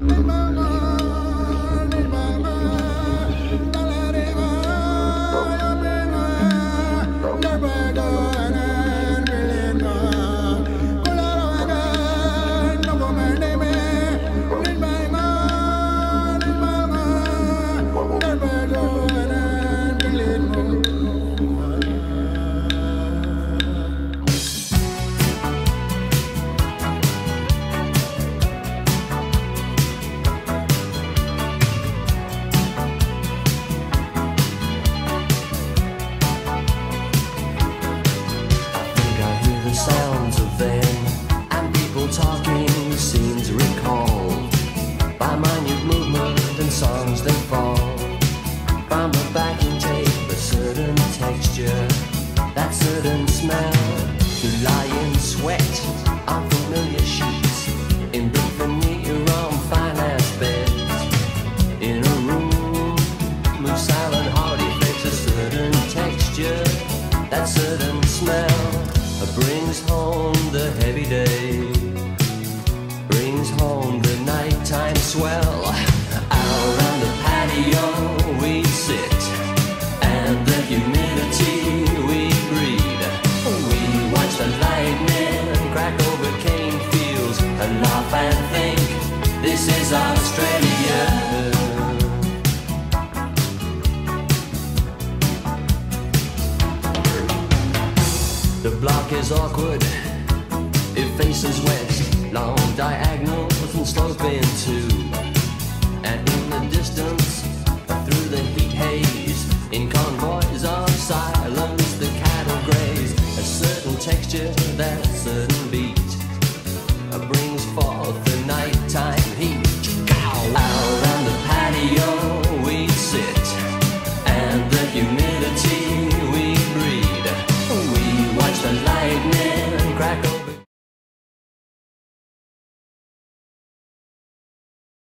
Mama. nothing and people talking scenes recalled by minute movement and songs that fall. From a backing tape a certain texture that certain smell to lie in sweat on familiar sheets in the veneer finance beds. In a room whose silent heart evades a certain texture that certain smell brings home the heavy day, brings home the nighttime swell. is awkward. It faces west, long diagonals and sloping too. And in the distance, through the heat haze, in convoys of silence, the cattle graze. A certain texture that